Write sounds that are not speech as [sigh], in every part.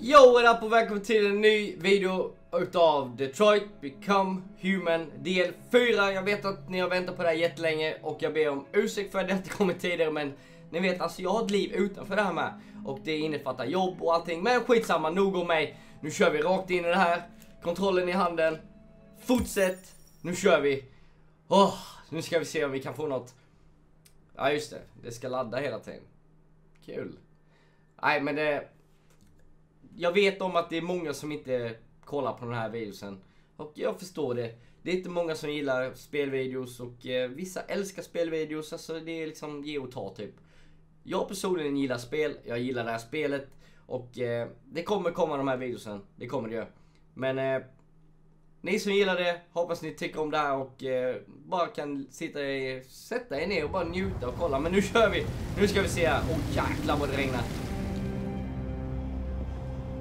Yo, what up och välkommen till en ny video utav Detroit Become Human del 4. Jag vet att ni har väntat på det här jättelänge och jag ber om ursäkt för att det inte kommit tidigare men ni vet alltså jag har ett liv utanför det här med och det innefattar jobb och allting men skitsamma, nog om mig. Nu kör vi rakt in i det här, kontrollen i handen, fortsätt, nu kör vi. Åh, nu ska vi se om vi kan få något. Ja just det, det ska ladda hela tiden. Kul. Nej men det jag vet om att det är många som inte kollar på den här videosen. Och jag förstår det. Det är inte många som gillar spelvideos och eh, vissa älskar spelvideos. Alltså det är liksom ge och ta typ. Jag personligen gillar spel, jag gillar det här spelet. Och eh, det kommer komma de här videosen. Det kommer det göra. Men eh, ni som gillar det, hoppas ni tycker om det här och eh, bara kan sitta i, sätta er ner och bara njuta och kolla. Men nu kör vi! Nu ska vi se här. Åh oh, jäklar vad det regnar.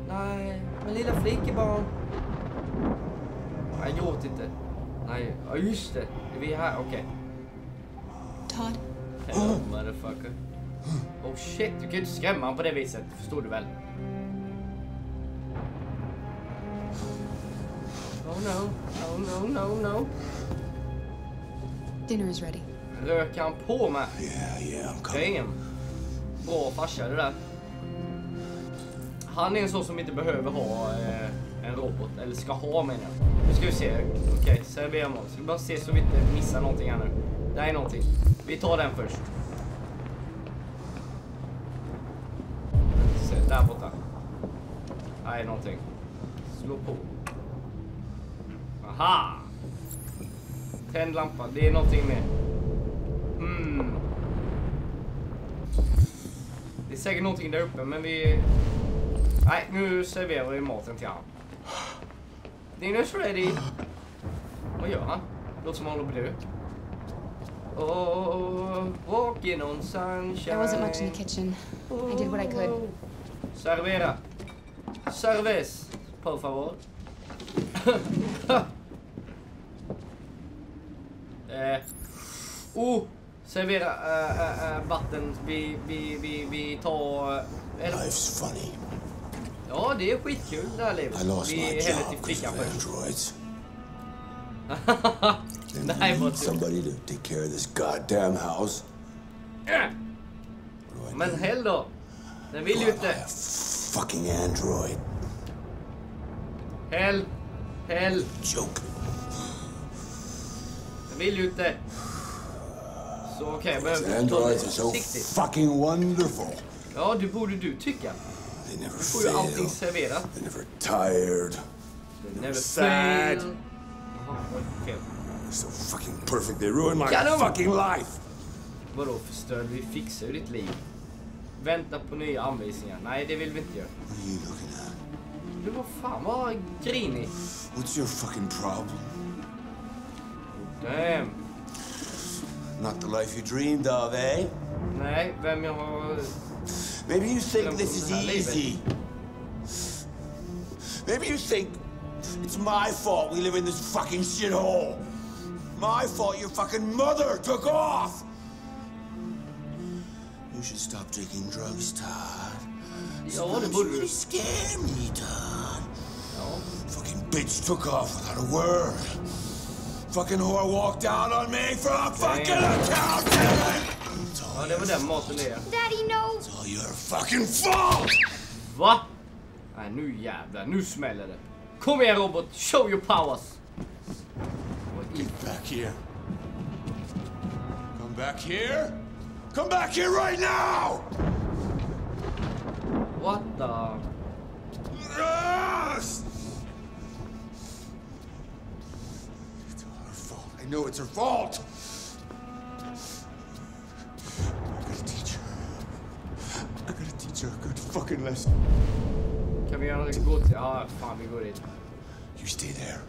Nej, men lilla flickebarn. Nej, gråt inte. Nej, ja just det. Är vi här? Okej. Okay. Todd. Hello, motherfucker. Oh shit, du kan ju inte skrämma honom på det viset. Förstår du väl? Oh no, oh no, no, no. Dinner is ready. Röker han på med? Yeah, yeah, I'm coming. Damn. Bra farsa det där. Han är en sån som inte behöver ha eh, en robot, eller ska ha menar jag. Nu ska vi se. Okej, okay, servera mat. Ska vi bara se så vi inte missar någonting här nu. Det här är någonting. Vi tar den först. Se, där borta. Här är någonting. Slå på. Aha! Tänd lampan. Det är någonting mer. Mm. Det är säkert någonting där uppe, men vi Nej, nu serverar vi maten till honom. Dinner's ready. Vad gör han? Låter som han håller på dö. Oh, walking on sunshine. There wasn't much in the kitchen. I did what I could. Servera. Serves, por favor. [laughs] eh. Oh, servera äh, äh, vatten. Vi, vi, vi, vi tar... Äh, Life's funny. Ja, det är skitkul det här livet. Vi häller till flickan först. [laughs] need tur. somebody to take care of this goddamn house. Men do? häll då. Den vill ju inte. fucking android. Häll. Häll. Joke. Den vill ju inte. Så okej, jag behöver ta det försiktigt. fucking wonderful. Ja, det borde du tycka. They never Du får ju allting serverat. They're never tired. Never sad. Jaha, fel. So fucking perfect. They ruin my Kanon! fucking life. Vadå förstörd? Vi fixar ju ditt liv. Vänta på nya anvisningar. Nej, det vill vi inte göra. What are you looking at? Du var fan vad grinig. What's your fucking problem? Damn. Not the life you dreamed of, eh? Nej, vem jag har... Maybe you think this is Glömde den här easy. Maybe you think it's my fault we live in this fucking shithole. My fault your fucking mother took off. You should stop taking drugs, Todd. Sometimes you du. really scare me, Todd. Ja. Fucking bitch took off without a word. Fucking whore walked out on me for a fucking Damn. Accountant. It's ja, det var den maten det. Daddy, no! it's all your fucking fault. Va? Nej, nu jävlar. Nu smäller det. Kom igen robot, show your powers. I- Get back here. Come back here. Come back here right now! What the... Yes! It's all her fault. I know it's her fault. Teach her a good fucking lesson. Kan vi göra? Gå till... Ja, fan vi går dit. You stay there.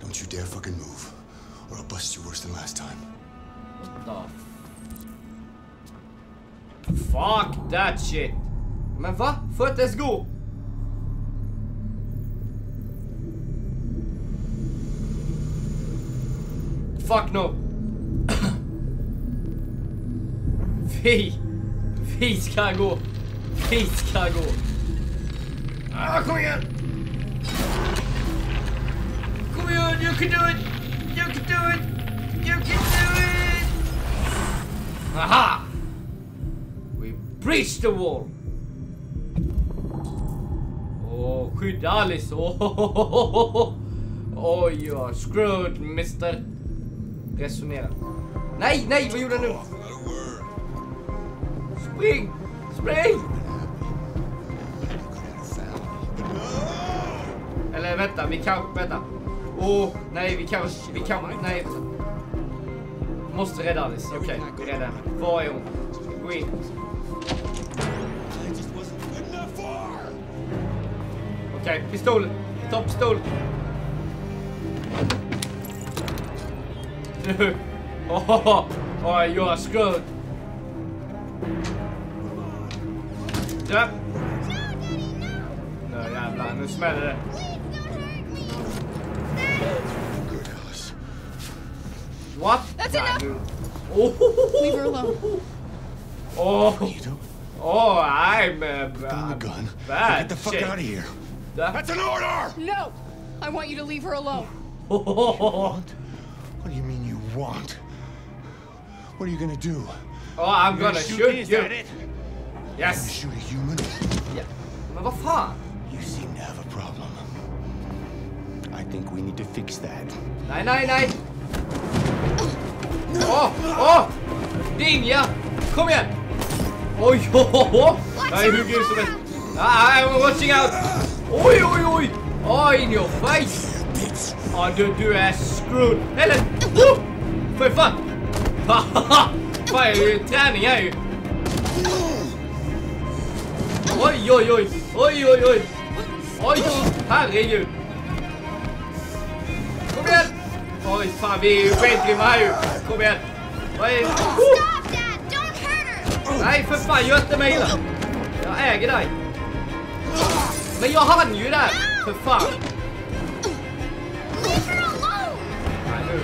Don't you dare fucking move, or I'll bust you worse than last time. What the... Fuck that shit! Men va? Inte ens gå? Fuck no! Vi! Vi ska gå! Vi ska gå! Ah, kom igen! Kom igen, you can do it! You can do it! You can do it! Aha! We breached the wall! Åh, skydda Alice! Oh, Oj, are screwed, mister. Resonera. Nej, nej, vad gjorde jag nu? Spring! Spring! Eller vänta, vi kan... Vänta. Åh, nej, vi kan... Vi kan... Nej. Måste rädda Alice. Okej, vi räddar henne. Var är hon? Gå in. Okej, pistol. Ta pistol. Nu. [laughs] Åh, oh, you are screwed. Ja. Nu jävlar, nu smäller det. What? That's Nej, enough. Oh, Leave her alone. oh, What are you doing? oh, I'm uh, Put down the gun. bad Get the fuck shape. out of here. That- That's an order! No! I want you to leave her alone. [laughs] Want? What do you mean you want? What are you gonna do? Oh, I'm You're gonna shoot shoot me, is you. that it? Gonna Yes. shoot a human? Ja. Men vad fan? You seem to have a problem. I think we need to fix that. Nej, nej, nej. Åh, åh! Din ja! Kom igen! Oj, [laughs] oj, oj! Jag är hur grym som helst. I'm watching out! Oj, oj, oj! Oh, in your face! Ja, du, du är screwed. Eller, oh! För fan! Haha! Fan, jag är er ju träning här ju. Oj, oj, oj! Oj, oj, oj! Oj, herregud! Kom igen! Ju skitgrymma här ju. Kom igen! Vad är... Stop that! Don't hurt her! Nej, för fan, gör inte mig illa! Jag äger dig. Men jag hann ju där! För fan! Leave her alone! Nej, nu.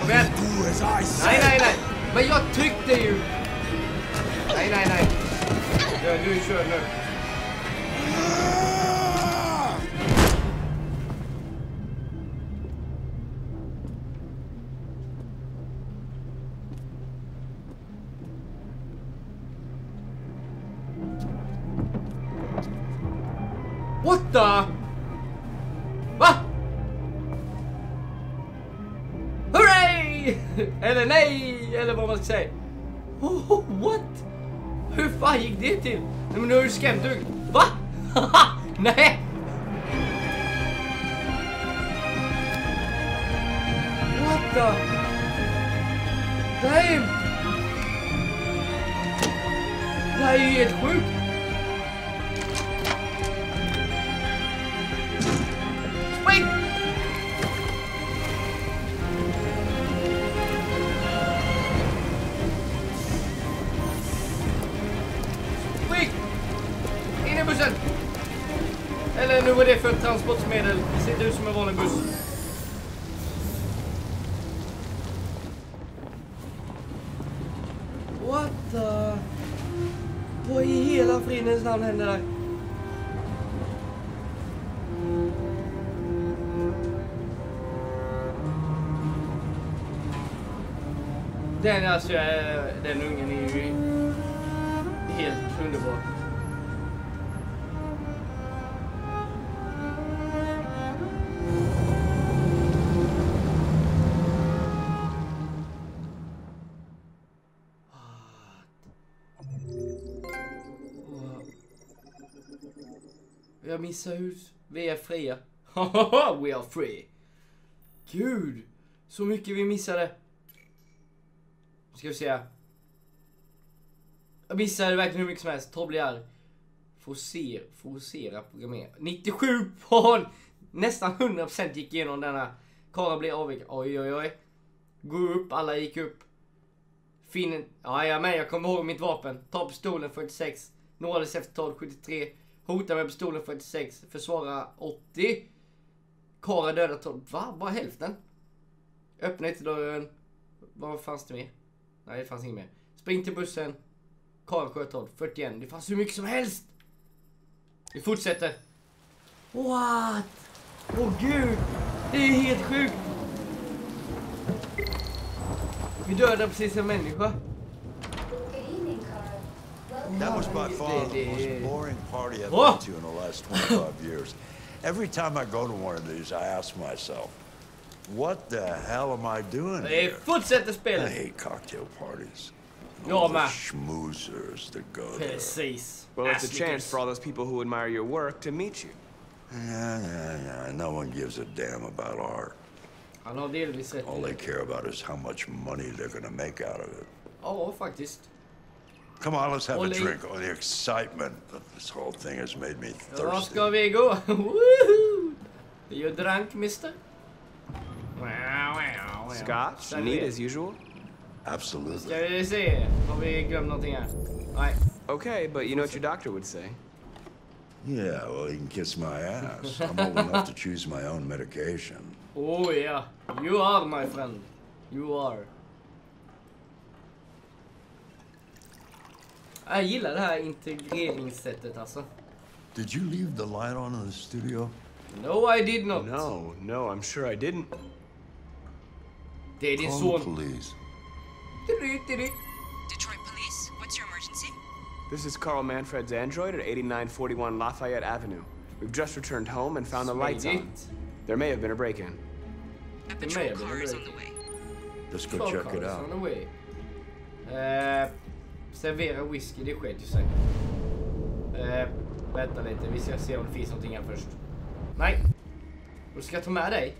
Kom igen! Do as I say! Nej, nej, nej! Men jag tryckte ju! Nej, nej, nej. Nu, nu kör nu. Vänta! Va? Hurray! Eller nej, eller vad man ska säga. Oh, what? Hur fan gick det till? Nej men nu har du skämt ut. Va? [laughs] nej! För ett transportmedel. Det ser inte ut som en vanlig buss. What the... Vad i hela fridens namn händer där? Den alltså, eh, den ungen Jag missar hus. Vi är fria. [laughs] We are free. Gud, så mycket vi missade. Ska vi se. Jag missade verkligen hur mycket som helst. Tobliar. Forcer, forcera programmera. 97 på nästan 100% gick igenom denna. Kara blev avvikad. Oj, oj, oj. Gå upp, alla gick upp. Finn. Ja, jag är med. Jag kommer ihåg mitt vapen. Ta pistolen 46. Nåddes efter 12, 73. Hotar med pistolen 46. Försvara 80. Kara döda 12. Va? Bara hälften? Öppna dörren. Vad fanns det mer? Nej, det fanns inget mer. Spring till bussen. Kara sköt 12. 41. Det fanns hur mycket som helst! Vi fortsätter. What? Åh gud! Det är helt sjukt! Vi dödade precis en människa. That was by far the Det- det- most boring party I've Whoa. been to in the last 25 years. Every time I go to one of these, I ask myself, what the hell am I doing Vi here? fortsätter I hate cocktail parties. Jag All the schmoozers that go there. Precis. Well, it's a chance for all those people who admire your work to meet you. Yeah, yeah, yeah. No one gives a damn about art. Han har. All they care about is how much money they're gonna make out of it. Ja, faktiskt. Come on, let's have a drink. Oh, the excitement of this whole thing has made me Var thirsty. ska vi gå? Woohoo! You drunk, mister? Wow, wow, wow. Scotch, Servera. neat as usual. Absolutely. Ska vi se. Har vi glömt någonting här? Nej. Okay, but you know what your doctor would say. Yeah, well, he can kiss my ass. I'm old enough to choose my own medication. Oh yeah. You are my friend. You are. Jag gillar det här integreringssättet alltså. Did you leave the light on in the studio? No I did not. No, no, I'm sure I didn't. Det är din Call son. police. Tidu, tidu. Detroit Police, what's your emergency? This is Carl Manfred's android at 8941 Lafayette Avenue. We've just returned home and found the lights on. There may have been a break-in. A may patrol car is on the way. Let's go check it out. on the way. Eh, servera whisky, det sket ju sig. Eh, vänta lite, vi ska se om det finns någonting här först. Nej. Du ska jag ta med dig?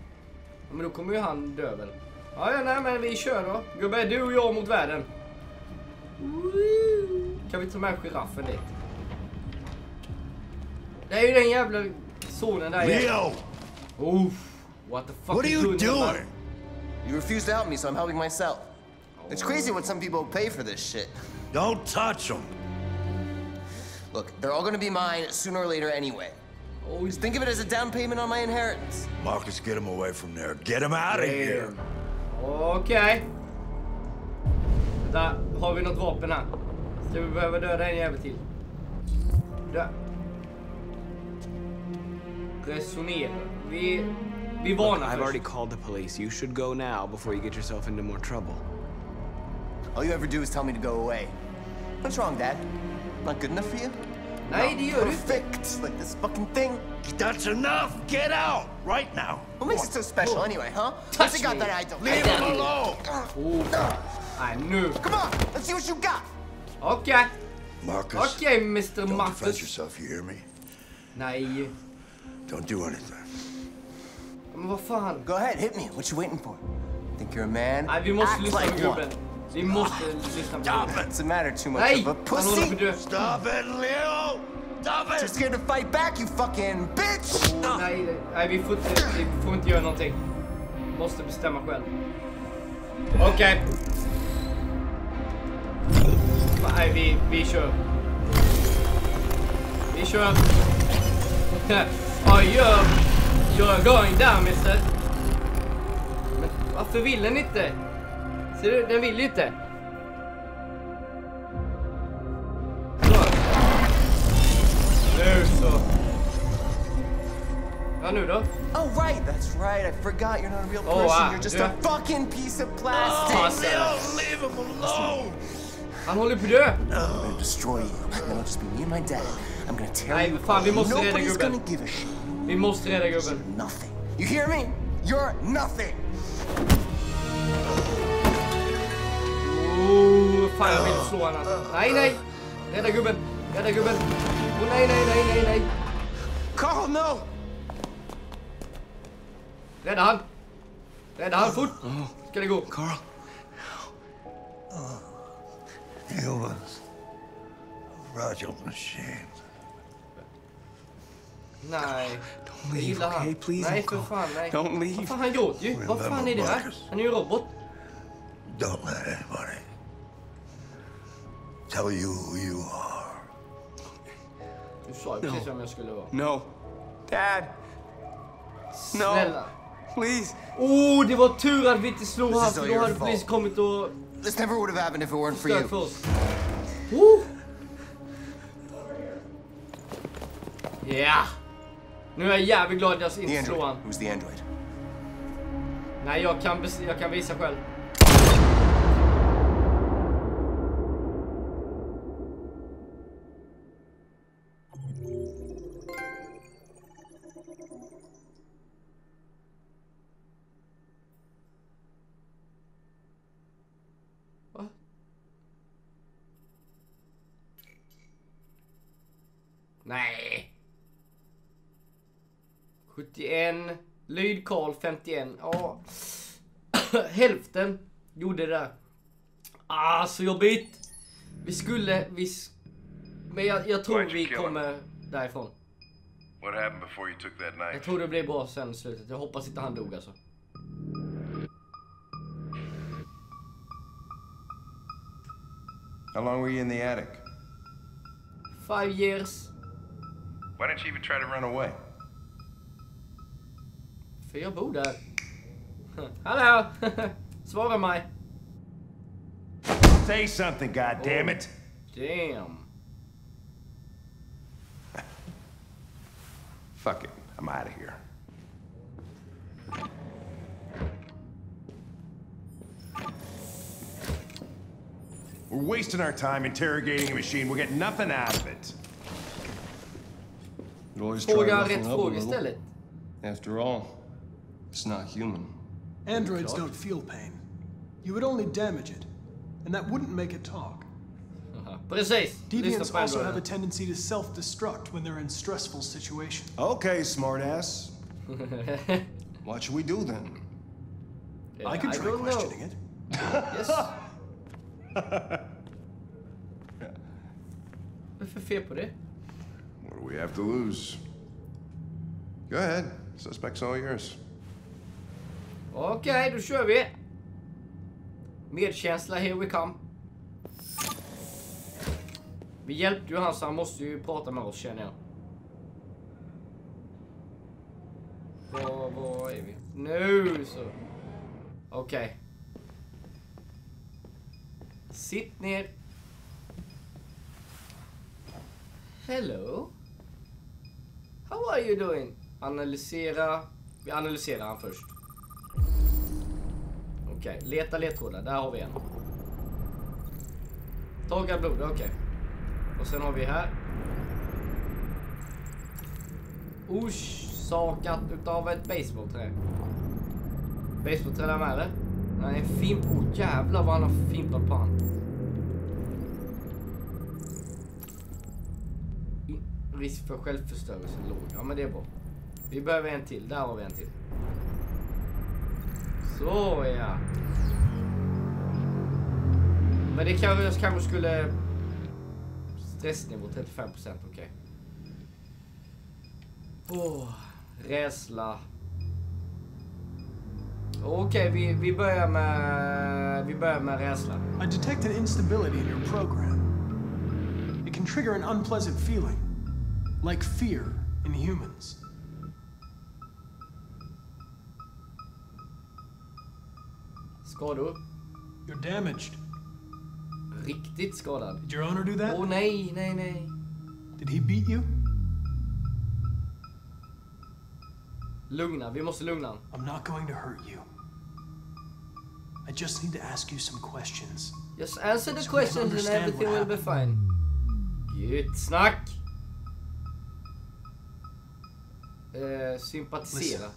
Ja, men då kommer ju han dö väl? Ja, ja, nej men vi kör då. Gubbe, du och jag mot världen. Kan vi ta med giraffen dit? Det är ju den jävla sonen där. Leo! Oof. What the fuck What are you doing? You refuse to help me, so I'm helping myself. It's crazy what some people pay for this shit. Don't touch them. Look, they're all gonna be mine sooner or later anyway. Oj. Just think of it as a down payment on my inheritance. Marcus, get him away from there. Get him out of here. Okay. Vänta, har vi något vapen här? Ska vi behöva döda en jävel till? Dö. Resonera. Vi, vi varnar I've already called the police. You should go now before you get yourself into more trouble. All you ever do is tell me to go away. What's wrong, Dad? Not good enough for you? Nej, det gör du inte. Perfect! Like this fucking thing? That's enough. Get out right now. What makes it so special anyway, huh? Touch What's it got that I don't? Leave him alone. Oh. Nej, nu. Come on, let's see what you got. Okay. Marcus, Okay, Mr. don't defend Marcus. yourself. You hear me? Nej. Don't do anything. Men vad fan. Go ahead, hit me. What you waiting for? Think you're a man? Nej, vi måste Act lyssna på like one. gubben. Vi måste lyssna på Stop it. Doesn't matter too much Nej! of a pussy. Stop it, Leo. Stop Too it. scared to fight back, you fucking bitch! Nej, nej vi, får inte, vi får inte göra någonting. Måste bestämma själv. Okej. Nej, vi, vi kör. Vi kör. oh, you're, you're going down, mister. Men varför vill den inte? Ser du, den vill ju inte. Så. Nu så. Ja, nu då? Oh, right, that's right. I forgot you're not a real Oh, person. wow, You're just yeah. a fucking piece of plastic. Oh, Leo, leave him alone. Han håller på att dö. I'm gonna destroy you. Then it'll just be me and my dad. I'm gonna tear Nej, you fan, vi måste rädda gubben. Vi måste rädda gubben. Nothing. You hear me? You're nothing. Fan jag vill slå honom. Nej, nej. Rädda gubben. Rädda gubben. Oh, nej, nej, nej, nej, nej. Carl, no! Rädda han. Rädda han fort. Ska det gå. Carl. Uh, he was Roger machine. Nej. Don't leave, han. okay? Please Nej, don't för fan, nej. Don't Vad leave. fan, han gråter ju. Vad fan är det här? Han är ju robot. Don't let anybody tell you who you are. Du sa ju precis vem jag skulle vara. No. Dad. No. Snälla. Please. Oh, det var tur att vi inte slog is för all då your hade polisen fault. kommit och This never would have happened if it weren't for you. för oss. Oh. Ja! Nu är jag jävligt glad att jag The inte android. han. Who's the android? Nej, jag kan, jag kan visa själv. Karl 51. Ja. [coughs] Hälften gjorde det där. Ah, så jobbigt. Vi skulle... Vi... Men jag, jag tror vi kommer därifrån. What happened before you took that Jag knife? tror det blir bra sen i slutet. Jag hoppas inte han dog alltså. How long were you in the attic? Five years. Why didn't you even try to Run away. För jag bor där. [laughs] Hallå! [laughs] Svara mig. Say something, goddammit! Oh, damn. [laughs] Fuck it. I'm out of here. We're wasting our time interrogating a machine. We'll get nothing out of it. Always try Fråga roughing rätt up a fråga little. istället. After all, it's not human. Androids don't feel pain. You would only damage it, and that wouldn't make it talk. Aha. Precis. Lyssna Deviants also have a tendency to self-destruct when they're in stressful situations. Okay, smartass. [laughs] What should we do then? I could I try don't know. questioning it. [laughs] Yes. Vad är för fel på det? What do we have to lose? Go ahead. Suspect's all yours. Okej, då kör vi. Medkänsla, here we come. Vi hjälpte ju han så han måste ju prata med oss känner jag. Var, var är vi? Nu så. Okej. Sitt ner. Hello. How are you doing? Analysera. Vi analyserar han först. Okej, leta ledtrådar. Där har vi en. Torkad blod, okej. Och sen har vi här. Orsakat utav ett basebollträ. Basebollträ där med eller? Nej, en fimp. Oh jävlar vad han har fimpat på han. Risk för självförstörelse låg. Ja men det är bra. Vi behöver en till. Där har vi en till. Så ja. Men det kanske, kanske skulle... Stressnivå 35%, okej. Åh, rädsla. Okej, vi, vi börjar med... Vi börjar med rädsla. I detect an instability in your program. It can trigger an unpleasant feeling, like fear in humans. Skador. You're damaged. Riktigt skadad. Did your owner do that? Åh nej, nej, nej. Did he beat you? Lugna, vi måste lugna. I'm not going to hurt you. I just need to ask you some questions. Just answer the So questions and everything will be fine. Gött snack! Eh, sympatisera. Listen.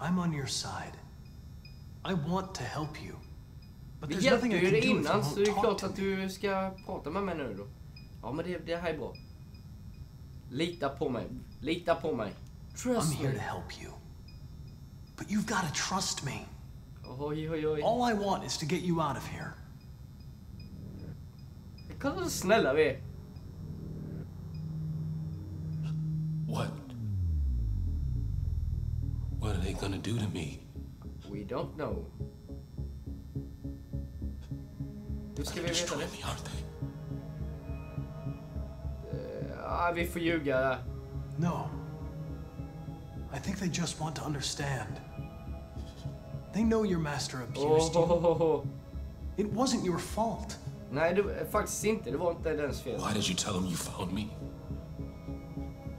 I'm on your side. I want to help you. But Vi there's hjälpte nothing I ju can dig do if you innan så det är won't talk klart to att me. du ska prata med mig nu då. Ja men det, det här är bra. Lita på mig. Lita på mig. I'm Trust here to help you. But you've got to trust me. Oj, oj, oj. All I want is to get you out of here. Kolla så snälla vi är. What? What are they gonna do to me? We don't know. Hur ska vi veta Destroy det? me, aren't they? Ja, vi får ljuga där. No. I think they just want to understand. They know your master abused Oh, you. oh, oh, oh. It wasn't your fault. Nej, det, faktiskt inte. Det var inte dens fel. Why did you tell them you found me?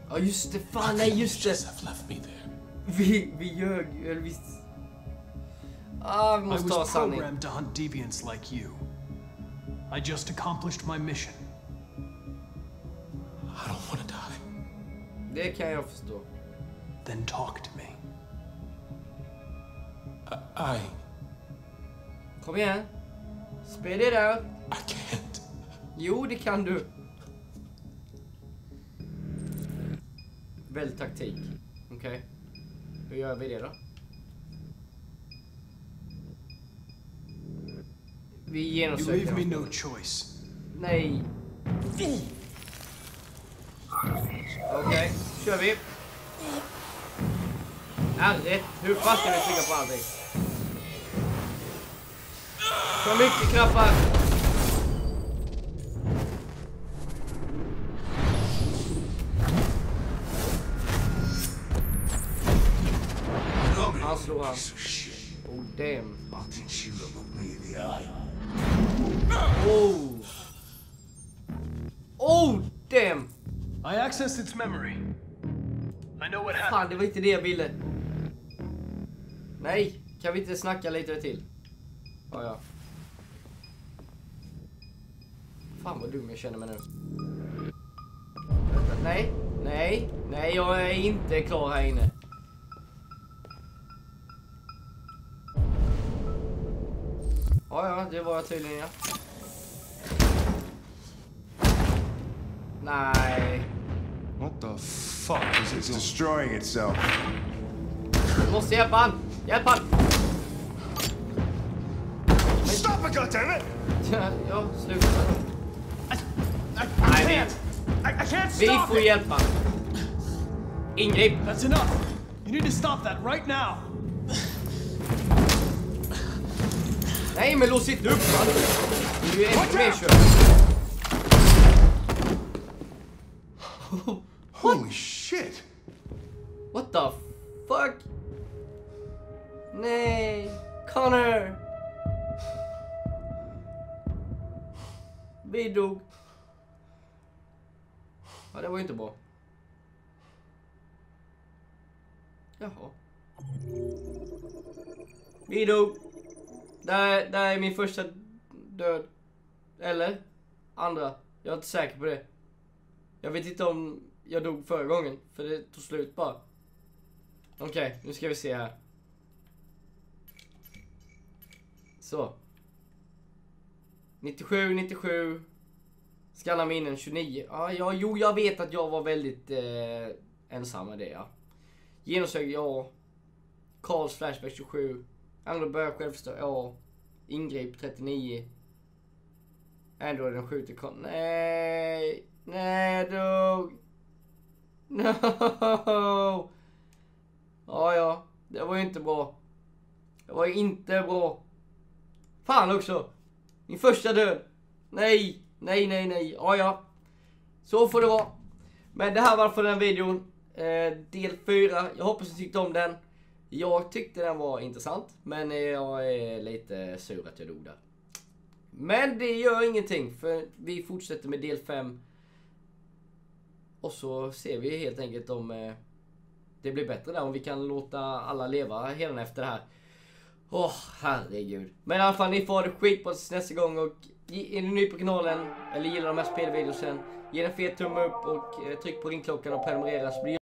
Ja just det, fan nej just det. have left me there. Vi, vi ljög, eller visst. Ah, vi I måste was sanning. programmed to hunt deviants like you. I just accomplished my mission. I don't want to die. Det kan jag förstå. Then talk to me. I, Kom igen. Spel det där. I can't. Jo, det kan du. Välj taktik. Okej. Hur gör vi det då? You leave me no choice. Nej. Okej, kör vi. R1. Hur fan ska vi trycka på allting? För mycket knappar. Han slår han. Oh damn. Oh. Oh damn. I accessed its memory. I know what happened. Fan, det var inte det jag ville. Nej, kan vi inte snacka lite till? Ja, ja. Fan vad dum jag känner mig nu. Nej, nej, nej, jag är inte klar här inne. Ja, ja, det var jag tydligen ja. Nej. What the fuck is it? It's destroying itself. Du måste hjälpa han! Hjälp han! Stop it, goddammit! Ja, ja sluta. Nej, vi, I, I can't vi stop får it! hjälpa. Ingrip. That's enough. You need to stop that right now. Nej, men lås inte upp man. Du är inte mer kör. [laughs] Holy shit! What the fuck? Nej. Connor. Vi dog. Ja, det var ju inte bra. Jaha. Vi dog. Där, här är min första död. Eller? Andra. Jag är inte säker på det. Jag vet inte om jag dog förra gången, för det tog slut bara. Okej, nu ska vi se här. Så. 97, 97. Skanna minnen 29. Ja, ja, jo, jag vet att jag var väldigt eh, ensam med det, ja. Genomsökt, ja. Karls Flashback 27. Alltså, Andra börjar självförstå, ja. Ingrip 39. Androiden skjuter kon... Nej! Nej, jag dog! No! Ja, ja. Det var ju inte bra. Det var ju inte bra. Fan också! Min första död. Nej, nej, nej, nej. Ja, ja. Så får det vara. Men det här var för den videon. Eh, del 4. Jag hoppas du tyckte om den. Jag tyckte den var intressant. Men jag är lite sur att jag dog där. Men det gör ingenting. För vi fortsätter med del 5. Och så ser vi helt enkelt om eh, det blir bättre där. Om vi kan låta alla leva hela efter det här. Åh, herregud. Men i alla fall, ni får ha det skitbra tills nästa gång. Och är ni ny på kanalen, eller gillar de här spelvideosen, ge en fet tumme upp och eh, tryck på ringklockan och prenumerera så blir